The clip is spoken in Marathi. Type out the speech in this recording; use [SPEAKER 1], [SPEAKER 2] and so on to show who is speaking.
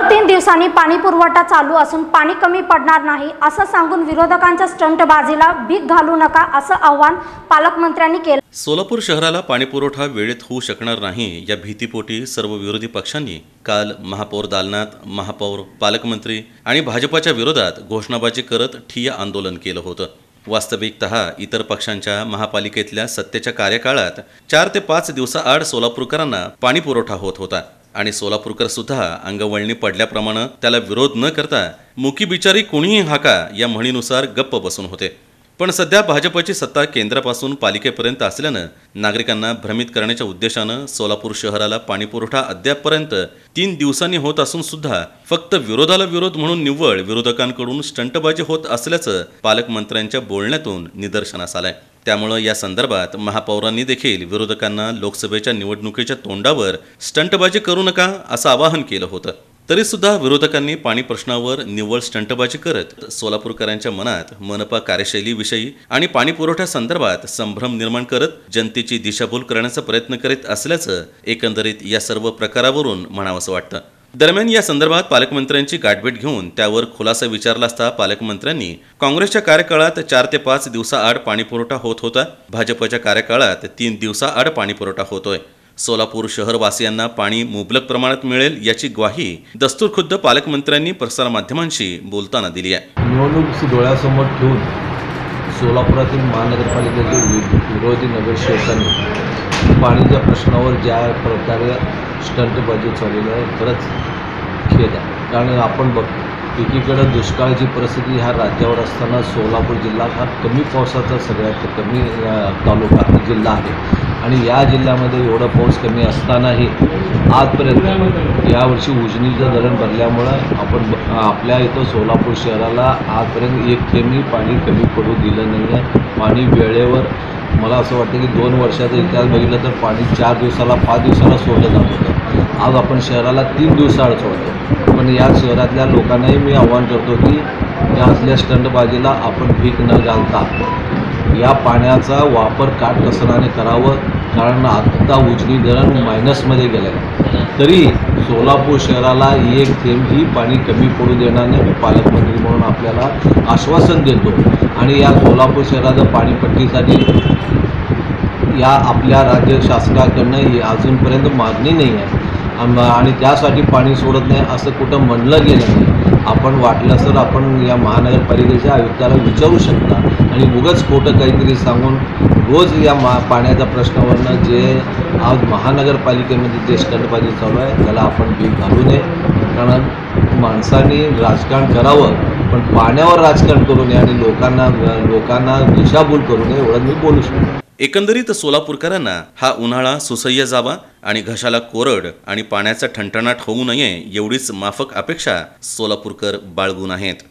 [SPEAKER 1] दर तीन दिवसांनी पाणी पुरवठा चालू असून पाणी कमी पडणार नाही असं सांगून विरोधकांच्या स्टंटबाजीला भीक घालू नका असं आव्हान पालकमंत्र्यांनी केलं.
[SPEAKER 2] सोलापूर शहराला पाणीपुरवठा वेळेत होऊ शकणार नाही या भीतीपोटी सर्व विरोधी पक्षांनी काल महापौर दालनात महापौर पालकमंत्री आणि भाजपाच्या विरोधात घोषणाबाजी करत ठिय्या आंदोलन केलं होतं. वास्तविकत इतर पक्षांच्या महापालिकेतल्या सत्तेच्या कार्यकाळात चार ते पाच दिवसाआड सोलापूरकरांना पाणी पुरवठा होत होता. आणि सोलापूरकर सुद्धा अंगवळणी पडल्याप्रमाणे त्याला विरोध न करता मुकी बिचारी कुणीही हाका या म्हणीनुसार गप्प बसून होते. पण सध्या भाजपची सत्ता केंद्रापासून पालिकेपर्यंत असल्यानं नागरिकांना भ्रमित करण्याच्या उद्देशानं सोलापूर शहराला पाणीपुरवठा अद्यापपर्यंत तीन दिवसांनी होत असून सुद्धा फक्त विरोधाला विरोध म्हणून निव्वळ विरोधकांकडून स्टंटबाजी होत असल्याचं पालकमंत्र्यांच्या बोलण्यातून निदर्शनास आलंय. त्यामुळं या संदर्भात महापौरांनी देखील विरोधकांना लोकसभेच्या निवडणुकीच्या तोंडावर स्टंटबाजी करू नका असं आवाहन केलं होतं. तरी सुद्धा विरोधकांनी पाणी प्रश्नावर निव्वळ स्टंटबाजी करत सोलापूरकरांच्या मनात मनपा कार्यशैलीविषयी आणि पाणी पुरवठ्यासंदर्भात संभ्रम निर्माण करत जनतेची दिशाभूल करण्याचा प्रयत्न करीत असल्याचं एकंदरीत या सर्व प्रकारावरून म्हणावंसं वाटतं. दरम्यान या संदर्भात पालकमंत्र्यांची गाठभेट घेऊन त्यावर खुलासा विचारला असता पालकमंत्र्यांनी काँग्रेसच्या कार्यकाळात चार ते पाच दिवसाआड पाणीपुरवठा होत होता. भाजपच्या कार्यकाळात तीन दिवसाआड पाणीपुरवठा होतोय. सोलापूर शहरवासियांना पाणी मुबलक प्रमाणात मिळेल याची ग्वाही दस्तूरखुद्द पालकमंत्र्यांनी प्रसारमाध्यमांशी बोलताना दिली आहे.
[SPEAKER 3] निवडणूक डोळ्यासमोर ठेवून सोलापुरातील महानगरपालिकेचे विरोधी नगरसेवकांनी पाणीच्या प्रश्नावर ज्या प्रकारे स्टंटबाजी चाललेली आहे खरंच खेद आहे. कारण आपण बघतो एकीकडं दुष्काळाची परिस्थिती ह्या राज्यावर असताना सोलापूर जिल्हा हा कमी पावसाचा सगळ्यात कमी तालुका जिल्हा आहे. आणि या जिल्ह्यामध्ये एवढा पाऊस कमी असतानाही आजपर्यंत यावर्षी उजनीचं धरण भरल्यामुळं आपण आपल्या इथं सोलापूर शहराला आजपर्यंत एक थेंबही पाणी कमी पडू दिलं नाही आहे पाणी वेळेवर मला असं वाटतं की दोन वर्षाचा इतिहास बघितलं तर पाणी चार दिवसाला पाच दिवसाला सोडलं जात होतं. आज आपण शहराला तीन दिवसाआड सोडतो पण या शहरातल्या लोकांनाही मी आव्हान करतो की या असल्या स्टंटबाजीला आपण भीक न घालता या पाण्याचा वापर काटकसराने करावं कारण आत्ता उजनी धरण मायनसमध्ये गेलं आहे तरी सोलापूर शहराला एक थेंबही पाणी कमी पडू देणार नाही पालकमंत्री म्हणून आपल्याला आश्वासन देतो. आणि या सोलापूर शहराचं पाणीपट्टीसाठी या आपल्या राज्य शासनाकडनं अजूनपर्यंत मागणी नाही आहे. आणि त्यासाठी पाणी सोडत नाही असं कुठं म्हणलं गेलं नाही. आपण वाटलं तर आपण या महानगरपालिकेच्या आयुक्ताला विचारू शकता. आणि उगच खोटं काहीतरी सांगून रोज या मा पाण्याच्या प्रश्नावरनं जे आज महानगरपालिकेमध्ये जे स्टंटबाजी चालू आहे त्याला आपण भीक घालू नये. कारण माणसांनी राजकारण करावं पण पाण्यावर राजकारण करू नये आणि लोकांना लोकांना दिशाभूल करू नये एवढं मी बोलू शकतो.
[SPEAKER 2] एकंदरीत सोलापूरकरांना हा उन्हाळा सुसह्य जावा आणि घशाला कोरड आणि पाण्याचा ठणठणाट होऊ नये एवढीच माफक अपेक्षा सोलापूरकर बाळगून आहेत.